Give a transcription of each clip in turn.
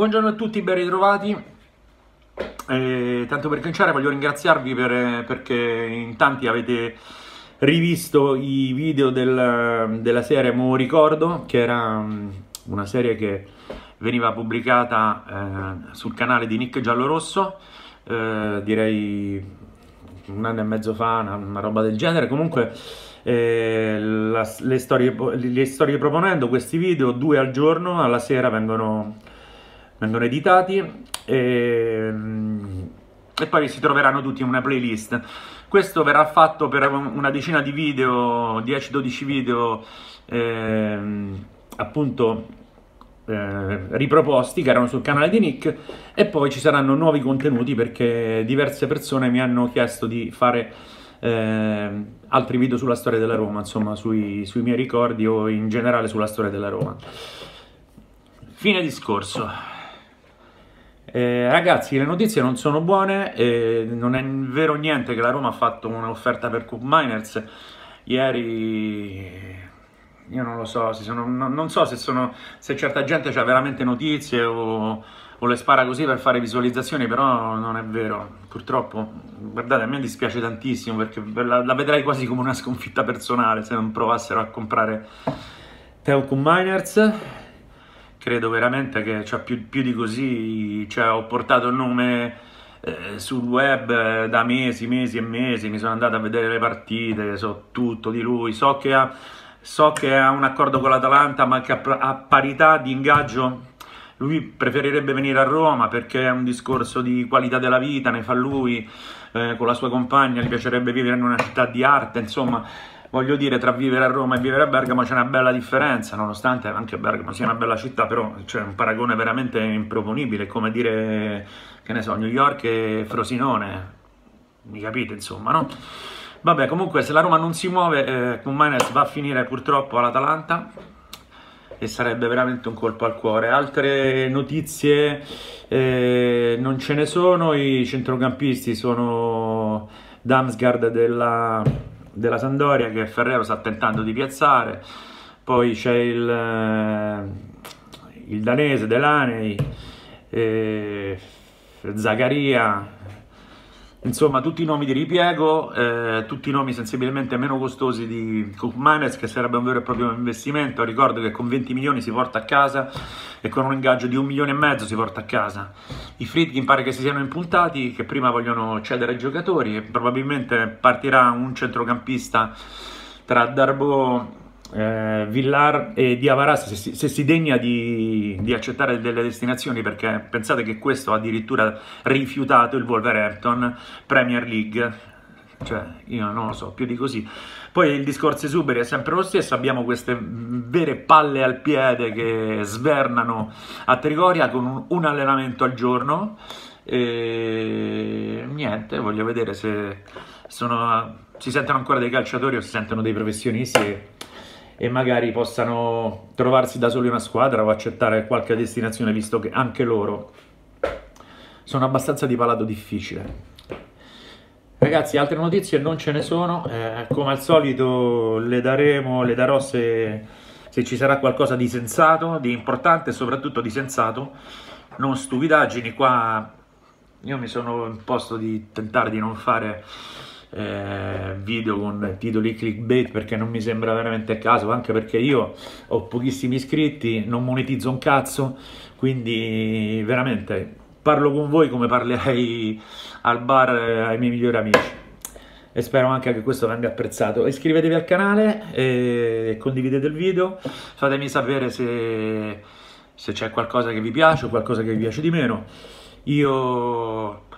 Buongiorno a tutti, ben ritrovati. Eh, tanto per cominciare voglio ringraziarvi per, perché in tanti avete rivisto i video del, della serie Mo Ricordo, che era mm, una serie che veniva pubblicata eh, sul canale di Nick Giallorosso, eh, direi un anno e mezzo fa, una, una roba del genere. Comunque eh, la, le, storie, le storie proponendo questi video, due al giorno, alla sera vengono, vengono editati e, e, poi si troveranno tutti in una playlist. Questo verrà fatto per una decina di video, 10-12 video, eh, appunto eh, riproposti che erano sul canale di Nick e poi ci saranno nuovi contenuti perché diverse persone mi hanno chiesto di fare eh, altri video sulla storia della Roma, insomma sui, sui miei ricordi o in generale sulla storia della Roma. Fine discorso. Eh, ragazzi, le notizie non sono buone, eh, non è vero niente che la Roma ha fatto un'offerta per Cup Miners. Ieri io non lo so, sono, non so se, sono, se certa gente ha veramente notizie o, o, le spara così per fare visualizzazioni, però non è vero, purtroppo, guardate, a me dispiace tantissimo perché la, la vedrei quasi come una sconfitta personale se non provassero a comprare Teucum Miners, credo veramente che cioè, più, più, di così, cioè, ho portato il nome eh, sul web eh, da mesi, mesi e mesi, mi sono andato a vedere le partite, so tutto di lui, so che ha so che ha un accordo con l'Atalanta, ma che a parità di ingaggio lui preferirebbe venire a Roma perché è un discorso di qualità della vita, ne fa lui eh, con la sua compagna, gli piacerebbe vivere in una città di arte, insomma, voglio dire, tra vivere a Roma e vivere a Bergamo c'è una bella differenza, nonostante anche Bergamo sia una bella città, però c'è un paragone veramente improponibile, come dire, che ne so, New York e Frosinone, mi capite, insomma, no? Vabbè, comunque se la Roma non si muove, eh, Kumanes va a finire purtroppo all'Atalanta e sarebbe veramente un colpo al cuore. Altre notizie eh, non ce ne sono, i centrocampisti sono Damsgaard della, della Sandoria che Ferrero sta tentando di piazzare, poi c'è il, eh, il danese Delaney, eh, Zaccaria Insomma, tutti i nomi di ripiego, eh, tutti i nomi sensibilmente meno costosi di Cook Miners, che sarebbe un vero e proprio investimento. Ricordo che con 20 milioni si porta a casa e con un ingaggio di un milione e mezzo si porta a casa. I Friedkin pare che si siano impuntati, che prima vogliono cedere ai giocatori e probabilmente partirà un centrocampista tra Darbo eh, Villar e Diavaras se se si degna di, di, accettare delle destinazioni perché pensate che questo ha addirittura rifiutato il Wolverhampton Premier League. Cioè io non lo so più di così. Poi il discorso esuberi è sempre lo stesso abbiamo queste vere palle al piede che svernano a Trigoria con un, un allenamento al giorno. E niente voglio vedere se sono, si sentono ancora dei calciatori o si sentono dei professionisti e magari possano trovarsi da soli una squadra o accettare qualche destinazione, visto che anche loro sono abbastanza di palato difficile. Ragazzi, altre notizie non ce ne sono, eh, come al solito le daremo, le darò se, se ci sarà qualcosa di sensato, di importante e soprattutto di sensato, non stupidaggini, qua io mi sono imposto di tentare di non fare eh, video con titoli clickbait perché non mi sembra veramente a caso, anche perché io ho pochissimi iscritti, non monetizzo un cazzo, quindi veramente parlo con voi come parlerei al bar eh, ai miei migliori amici e spero anche che questo venga apprezzato. Iscrivetevi al canale e condividete il video, fatemi sapere se, se c'è qualcosa che vi piace o qualcosa che vi piace di meno. Io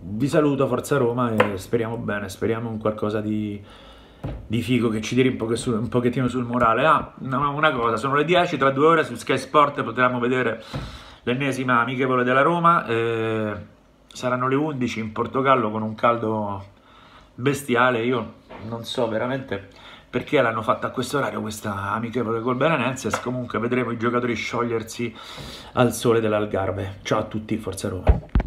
vi saluto, Forza Roma e speriamo bene, speriamo in qualcosa di, di figo che ci tiri un, po su, un, pochettino sul morale. Ah, una cosa, sono le 10, tra due ore su Sky Sport potremo vedere l'ennesima amichevole della Roma, eh, saranno le 11 in Portogallo con un caldo bestiale, io non so veramente perché l'hanno fatta a questo orario questa amichevole col Belenenses, comunque vedremo i giocatori sciogliersi al sole dell'Algarve. Ciao a tutti, Forza Roma!